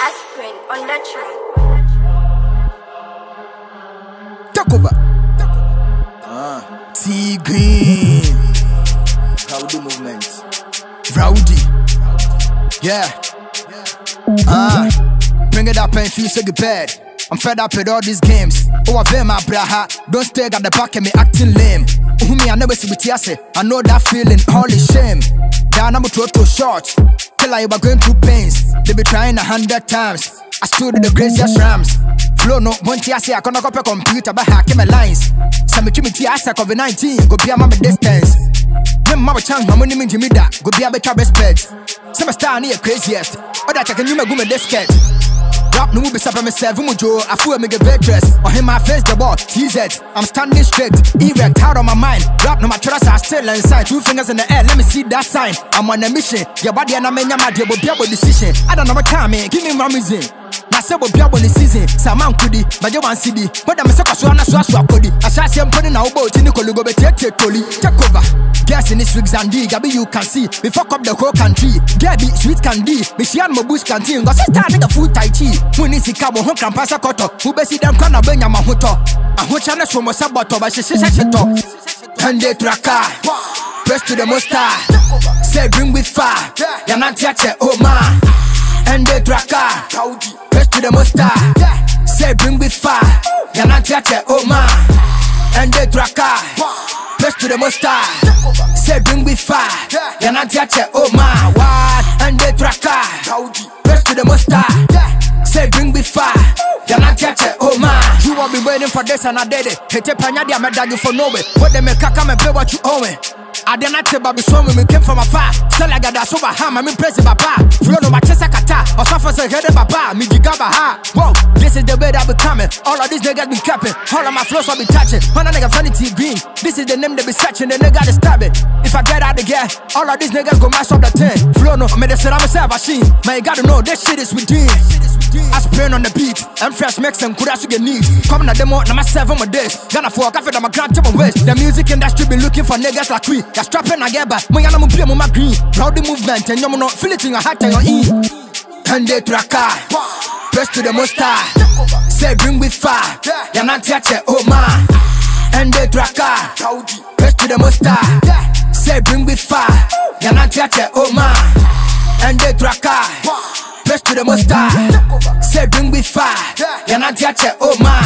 Aspirin on the track. Take over. Ah. T Green. Rowdy movement. Rowdy. Yeah. Ah. Bring it up and feel so good. I'm fed up with all these games. Oh, I've been my braha. Don't stay at the back of me acting lame. Who me, I never see with. I know that feeling, holy shame. Down, I'm a to short. Tell I you were going through pains. They be trying a hundred times. I stood in the craziest rams. Flow no, one Tiase, I can't copy computer, but hack my lines. Some me chimney I say COVID 19, go be a mama distance. Them mama chang, mama name Jimmy da, go be a better respect. Some star near craziest. That I can you me go me disket. Rap no be sapa me seven mu jo afu me get vetress on him my face the ball TZ I'm standing straight erect out of my mind. Rap no my trust are still inside. Two fingers in the air let me see that sign. I'm on a mission. Your body and I mean my dear but decision. I don't know my time give me my reason sɛ bobi abɔ ne season saman kudi bagye wan sidi mɔda me sɛ kɔsoa na soasoa kɔdi ahyɛaseɛ mpo ne na wobɔ ɔti ne kologo bɛtiatie toli. Take over. Girls ne swigs and dig, gabi you can see. We fuck up the whole country. Girl bi sweet candy mehyia no mabush canteen nkɔ sista ne the full tai chi. Mu ne sika wo ho krampa sɛ kɔtɔ wobɛsi dɛ nkɔ na bɛnya ma ho tɔ ahokyɛ ne somɔ sɛ bɔtɔ bɛhyehyɛhyɛ tɔ hande traka. Press to the most. Say bring with fire. Yeah. Yananti ache oma. Ende traka. They traka to the musta Say bring with fire. Yananti ache oh man And they traka Press to the musta Say bring with fire. Yananti ache oh man What And they traka Press to the musta Say bring with fire. Yananti ache oh man You have been waiting for this and I did it. Hete panya di ameda you for nowhere What they make kaka me pay what you owe me I did not tell Bobby Swami, me came from afar. Still I got that sober ham, I'm impressed papa. Flow no my chest a kata, or suffer say head papa, me gigaba ha. Whoa, this is the way that I be coming. All of these niggas be capping, all of my flows will be touching. One nigga funny T green, this is the name they be searching, the nigga they stab it. If I get out the gear, all of these niggas go mash up the thing. Flow no, me they said I'm a machine. Man, you gotta know this shit is within. I spraying on the beat, I'm fresh mixing, could I get need. Them out, now my seven my days. Gonna for a cafe, I'm a grand tip waste. The music industry be looking for niggas like we. That's strapping I get back. My yana mu play mu my green. Proud the movement and you're not feel it in heart and your in. And they traka. Press to the musta. Say bring with fire. Yananti ache oh man. And they traka. Press to the musta. Say bring with fire. Yananti ache oh man. And they traka. Press to the musta. Say bring with fire. Yananti ache oh man.